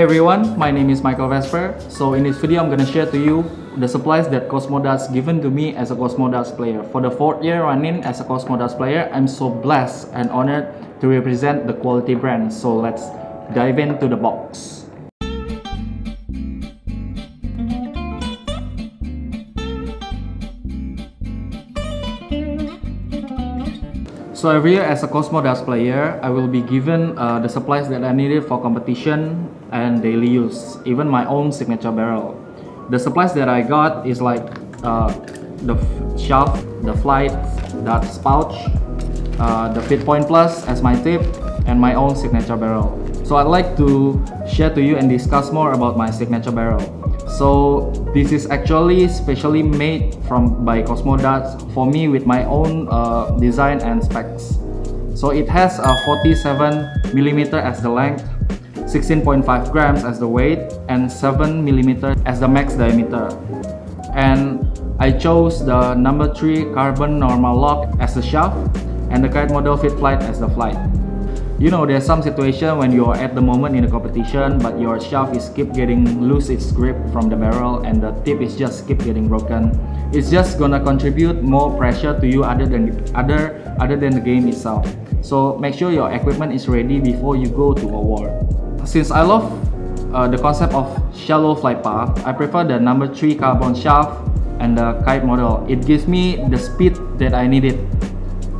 Hey everyone, my name is Michael Vesper. So in this video, I'm gonna share to you the supplies that Cosmo Darts given to me as a Cosmo Darts player. For the fourth year running as a Cosmo Darts player, I'm so blessed and honored to represent the quality brand. So let's dive into the box. So every year as a Cosmo Darts player, I will be given uh, the supplies that I needed for competition and daily use, even my own signature barrel. The supplies that I got is like uh, the shaft, the flight, that pouch, uh, the Fit Point Plus as my tip, and my own signature barrel. So I'd like to share to you and discuss more about my signature barrel. So this is actually specially made from by Cosmo Darts for me with my own uh, design and specs. So it has a 47 millimeter as the length, 16.5 grams as the weight, and 7 millimeter as the max diameter. And I chose the number 3 carbon normal lock as the shaft and the kite model fit flight as the flight. You know, there's some situation when you're at the moment in a competition, but your shaft is keep getting loose its grip from the barrel and the tip is just keep getting broken. It's just gonna contribute more pressure to you other than other other than the game itself. So make sure your equipment is ready before you go to a war. Since I love uh, the concept of shallow flight path, I prefer the number 3 carbon shaft and the kite model. It gives me the speed that I needed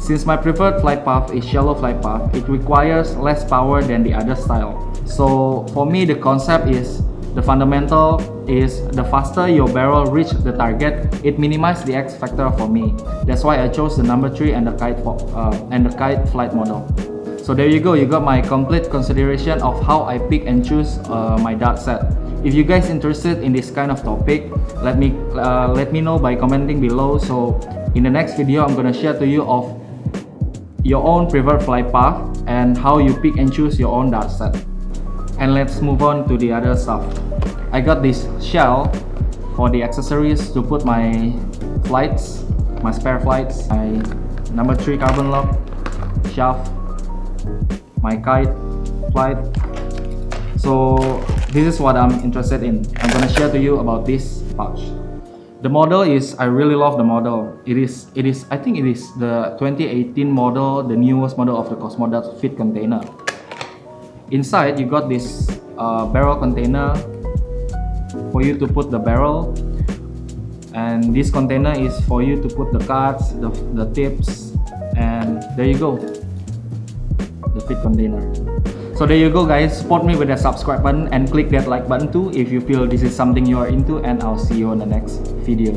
since my preferred flight path is shallow flight path, it requires less power than the other style. So for me, the concept is the fundamental is the faster your barrel reach the target, it minimizes the X factor for me. That's why I chose the number 3 and the kite, uh, and the kite flight model. So there you go, you got my complete consideration of how I pick and choose uh, my dart set. If you guys interested in this kind of topic, let me uh, let me know by commenting below. So in the next video, I'm gonna share to you of your own preferred flight path and how you pick and choose your own dart set. And let's move on to the other stuff. I got this shell for the accessories to put my flights, my spare flights, my number 3 carbon lock, shaft, my kite flight. So this is what I'm interested in. I'm gonna share to you about this pouch. The model is, I really love the model. It is, it is, I think it is the 2018 model, the newest model of the Cosmo Darts Fit container. Inside, you got this uh, barrel container for you to put the barrel. And this container is for you to put the cards, the, the tips, and there you go. The fit container. So there you go guys, support me with that subscribe button and click that like button too if you feel this is something you are into and I'll see you on the next video.